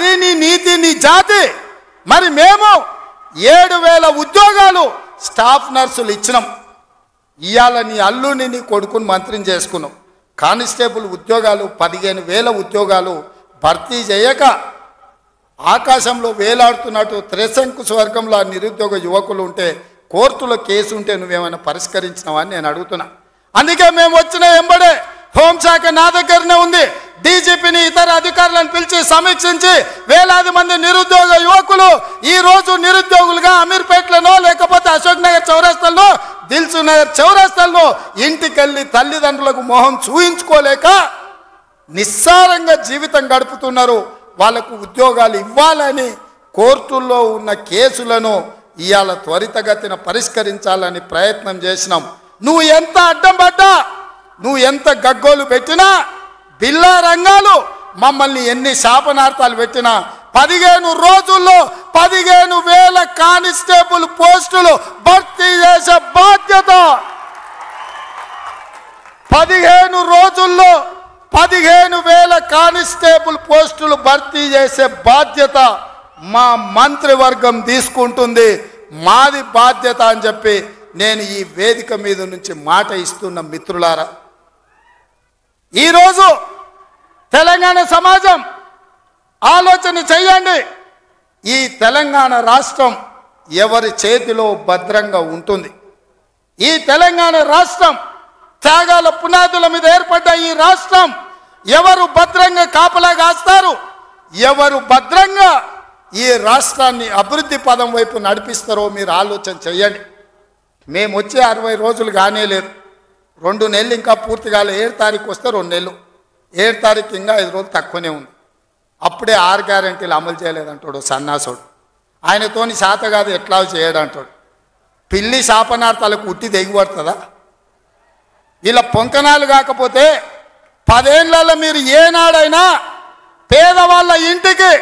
అది నీ నీతి నీ జాతి. మరి మేము ఏడు వేల ఉద్యోగాలు స్టాఫ్ నర్సులు ఇచ్చినాం. ఇవాళ నీ అల్లుని నీ కొడుకుని మంత్రిని చేసుకున్నాం. కానిస్టేబుల్ ఉద్యోగాలు పదిహేను వేల ఉద్యోగాలు భర్తీ చేయక ఆకాశంలో వేలాడుతున్నట్టు త్రిశంకు స్వర్గంలో నిరుద్యోగ యువకులు ఉంటే కోర్టులో కేసు ఉంటే నువ్వేమైనా పరిష్కరించినావా అని నేను అడుగుతున్నా. అందుకే మేము వచ్చిన ఎంబడే హోంశాఖ నా దగ్గరనే ఉంది. డీజీపీని ఇతర అధికారులను పిలిచి సమీక్షించి వేలాది మంది నిరుద్యోగ యువకులు ఈ రోజు నిరుద్యోగులుగా అమీర్పేటలోనో లేకపోతే అశోక్ నగర్ చౌరస్తాల్లో దిల్సు నగర్ చౌరస్తాల్లో ఇంటికెళ్ళి తల్లిదండ్రులకు మొహం చూయించుకోలేక నిస్సారంగా జీవితం గడుపుతున్నారు. వాళ్ళకు ఉద్యోగాలు ఇవ్వాలని కోర్టుల్లో ఉన్న కేసులను ఇవాళ త్వరితగతిన పరిష్కరించాలని ప్రయత్నం చేసినాం. నువ్వు ఎంత అడ్డం పడ్డా? నువ్వు ఎంత గగ్గోలు పెట్టినా? బిల్లా రంగాలు. మమ్మల్ని ఎన్ని శాపనార్థాలు పెట్టినా పదిహేను రోజుల్లో పదిహేను వేల కానిస్టేబుల్ పోస్టులు భర్తీ చేసే బాధ్యత. పదిహేను రోజుల్లో పదిహేను వేల కానిస్టేబుల్ పోస్టులు భర్తీ చేసే బాధ్యత మా మంత్రివర్గం తీసుకుంటుంది. మాది బాధ్యత అని చెప్పి నేను ఈ వేదిక మీద నుంచి మాట ఇస్తున్న మిత్రులారా. ఈరోజు తెలంగాణ సమాజం. ఆలోచన చేయండి. ఈ తెలంగాణ రాష్ట్రం ఎవరి చేతిలో భద్రంగా ఉంటుంది? ఈ తెలంగాణ రాష్ట్రం త్యాగాల పునాదుల మీద ఏర్పడ్డ ఈ రాష్ట్రం ఎవరు భద్రంగా కాపలా కాస్తారు? ఎవరు భద్రంగా ఈ రాష్ట్రాన్ని అభివృద్ధి పదం వైపు నడిపిస్తారో మీరు ఆలోచన చేయండి. మేము వచ్చే అరవై రోజులు కానే లేదు రెండు నెలలు ఇంకా పూర్తి కాలే ఏడు తారీఖు వస్తే రెండు నెలలు. ఏడు తారీఖు ఇంకా ఐదు రోజులు తక్కువనే ఉంది. అప్పుడే ఆరు గ్యారంటీలు అమలు చేయలేదంటాడు సన్నాసుడు. ఆయనతోని శాత కాదు ఎట్లా చేయడంటాడు. పిల్లి శాపనార్థాలకు ఉట్టి దిగిపడుతుందా వీళ్ళ పొంకనాలు కాకపోతే పదేళ్ళలో మీరు ఏనాడైనా పేదవాళ్ళ ఇంటికి